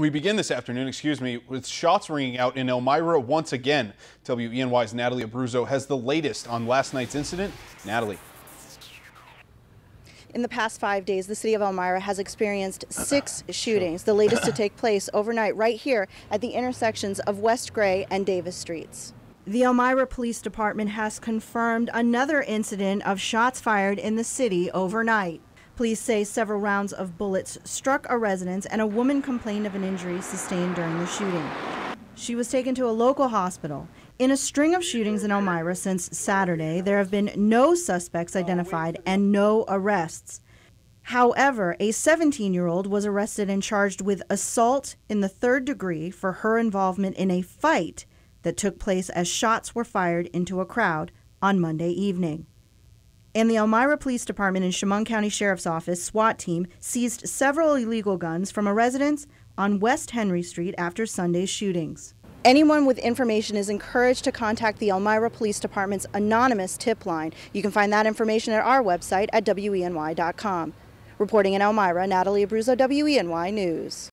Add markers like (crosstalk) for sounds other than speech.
We begin this afternoon, excuse me, with shots ringing out in Elmira once again. WENY's Natalie Abruzzo has the latest on last night's incident. Natalie. In the past five days, the city of Elmira has experienced (clears throat) six shootings, the latest to take place overnight right here at the intersections of West Gray and Davis Streets. The Elmira Police Department has confirmed another incident of shots fired in the city overnight. Police say several rounds of bullets struck a residence and a woman complained of an injury sustained during the shooting. She was taken to a local hospital. In a string of shootings in Elmira since Saturday, there have been no suspects identified and no arrests. However, a 17 year old was arrested and charged with assault in the third degree for her involvement in a fight that took place as shots were fired into a crowd on Monday evening and the Elmira Police Department and Chemung County Sheriff's Office SWAT team seized several illegal guns from a residence on West Henry Street after Sunday's shootings. Anyone with information is encouraged to contact the Elmira Police Department's anonymous tip line. You can find that information at our website at WENY.com. Reporting in Elmira, Natalie Abruzzo, WENY News.